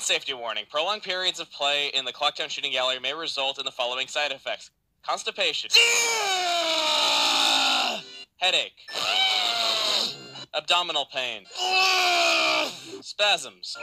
Safety warning. Prolonged periods of play in the Clocktown Shooting Gallery may result in the following side effects. Constipation. Headache. Abdominal pain. Spasms.